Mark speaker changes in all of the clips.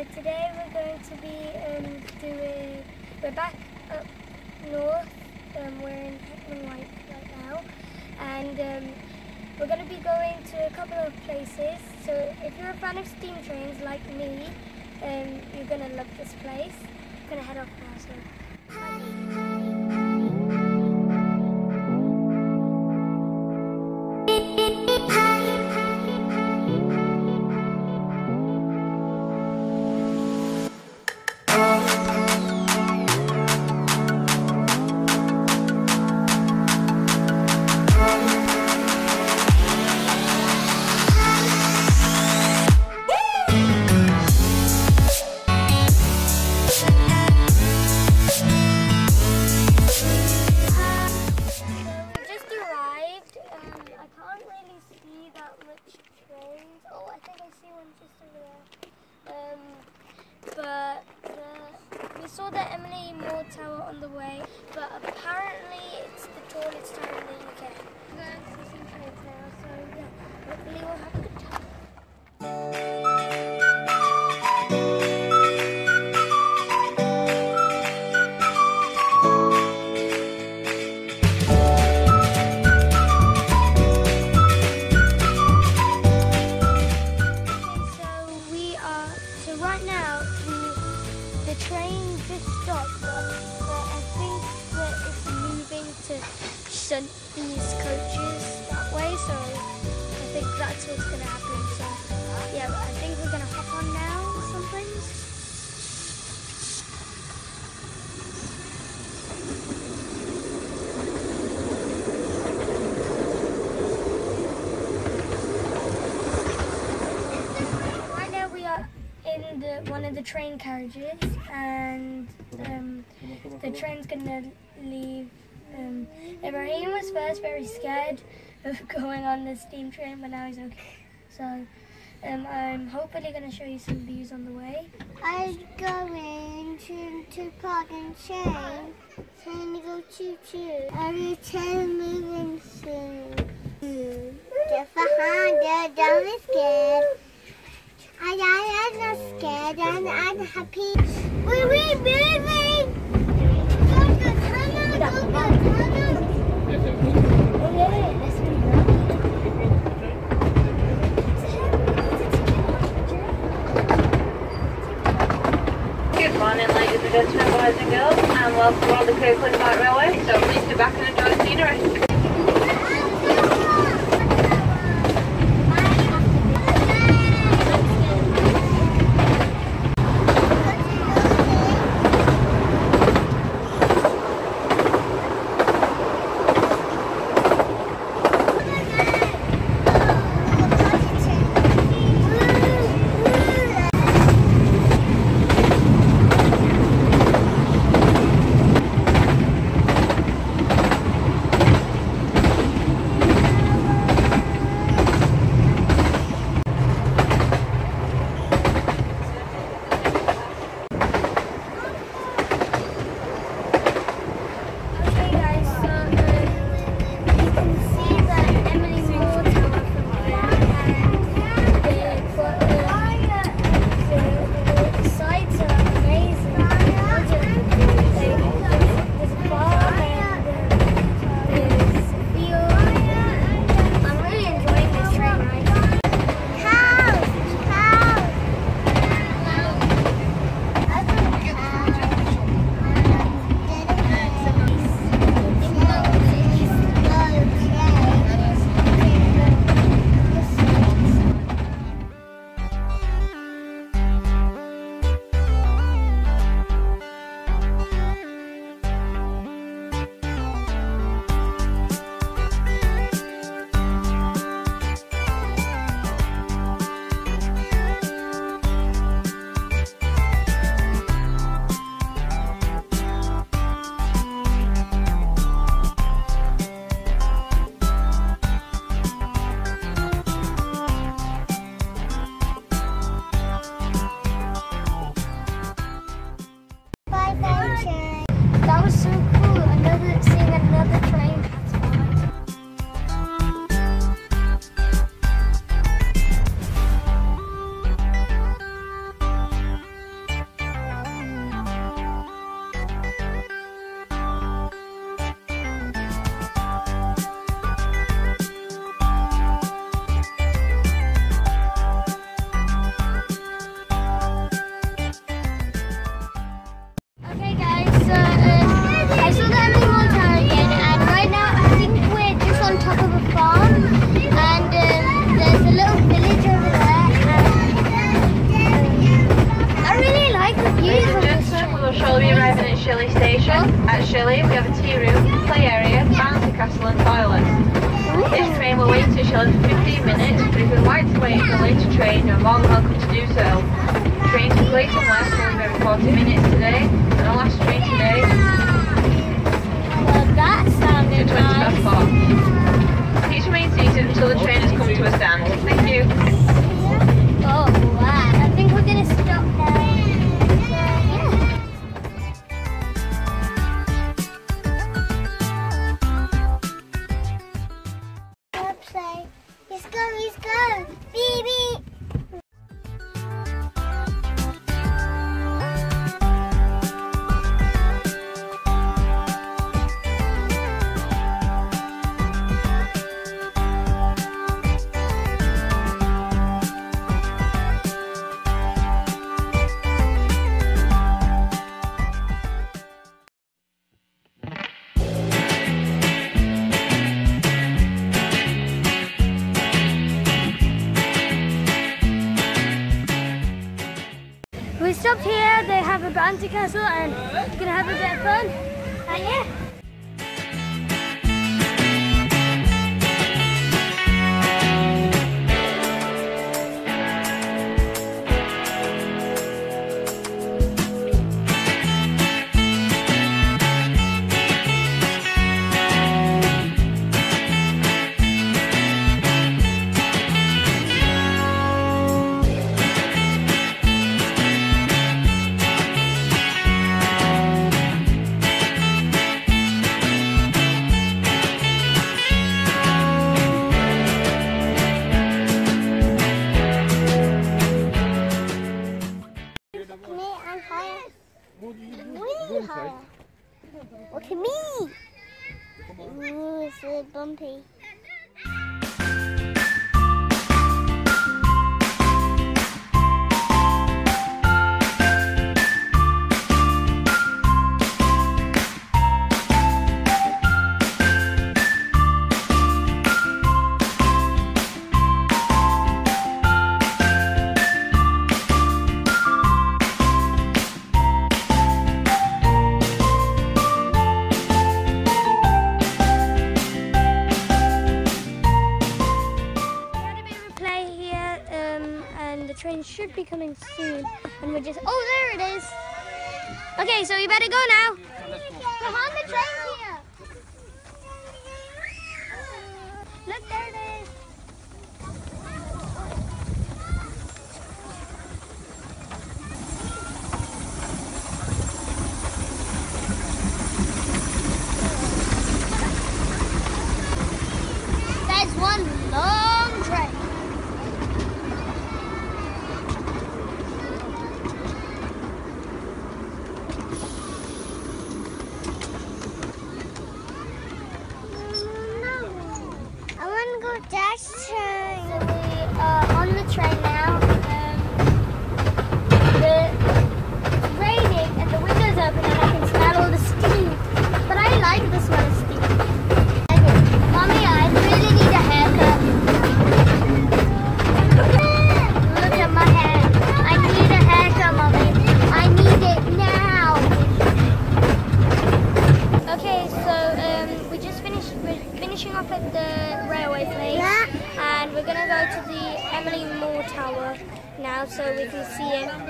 Speaker 1: Today we're going to be um, doing, we're back up north, um, we're in Heckmondwike right now, and um, we're going to be going to a couple of places, so if you're a fan of steam trains like me, um, you're going to love this place. We're going to head off train one of the train carriages, and um, the train's gonna leave. Um, Ibrahim was first very scared of going on the steam train, but now he's okay. So um, I'm hopefully gonna show you some views on the way.
Speaker 2: I'm going to, to park and train. Trying to go choo choo. Every train moving soon. Get behind it, don't be scared. I, I, I'm not scared. I'm, I'm happy. We're we moving. Go, go, tunnel, go, go, tunnel.
Speaker 3: Good morning, ladies and gentlemen, boys and girls, and welcome aboard the Kirklees Park Railway. So please sit back and enjoy the scenery.
Speaker 2: Shelley
Speaker 3: Station. At Shelley, we have a tea room, play area, bouncy castle and toilets. This train will wait to Shelley for 15 minutes, but if you would like to wait for a later train, you're more than welcome to do so. Trains to Clayton West will be every 40 minutes today, and our last train today...
Speaker 1: Well, that sounded
Speaker 3: ...to 20 past 4. Please remain seated until the train has come to a stand.
Speaker 1: Stopped here, they have a bouncy castle and gonna have a bit of fun. And yeah.
Speaker 2: At me. Ooh, it's a bumpy.
Speaker 1: Train should be coming soon. And we're just, oh, there it is. Okay, so we better go now.
Speaker 2: Come on, the train's here.
Speaker 1: Look, there it is.
Speaker 2: That's one long train. I to go dash
Speaker 1: So
Speaker 2: train.
Speaker 1: we are on the train now. Um, the, it's raining and the window's open and I can smell all the steam. But I like the smell of steam. Mommy, I really need a haircut. Look at my hair. I need a haircut, Mommy. I need it now. Okay, so um, we just finished. We're finishing off at the railway place,
Speaker 2: Yeah.
Speaker 1: and we're gonna go to the Emley Moor Tower now, so we can see it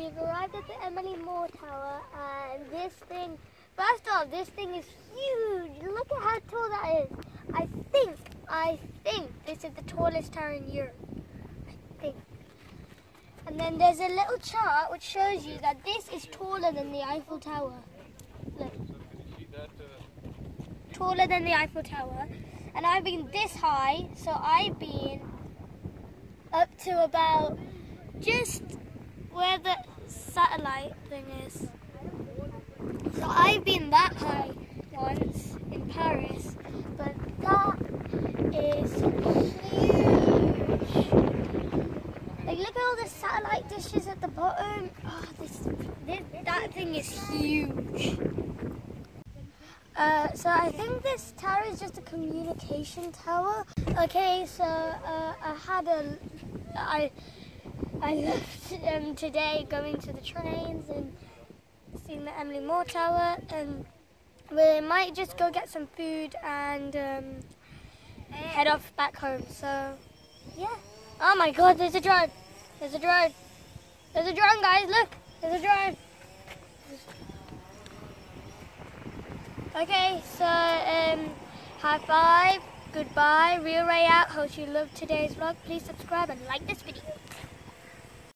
Speaker 1: we've arrived at the Emley Moor Tower, and this thing. First off, this thing is huge. Look at how tall that is. I think, I think this is the tallest tower in Europe. I think. And then there's a little chart which shows you that this is taller than the Eiffel Tower. Look. Taller than the Eiffel Tower. And I've been this high, so I've been up to about just where the satellite thing is. So I've been that high once in Paris, but that is huge. Like look at all the satellite dishes at the bottom. Oh, this, this that thing is huge. Uh, so I think this tower is just a communication tower. Okay, so uh, I had a, I I left um, today going to the trains and seeing the Emley Moor Tower, and we might just go get some food and um, head off back home. So, yeah. Oh my God, there's a drone. There's a drone. There's a drone, guys. Look, there's a drone. Okay, so um, high five, goodbye, real Ray out. Hope you loved today's vlog. Please subscribe and like this video.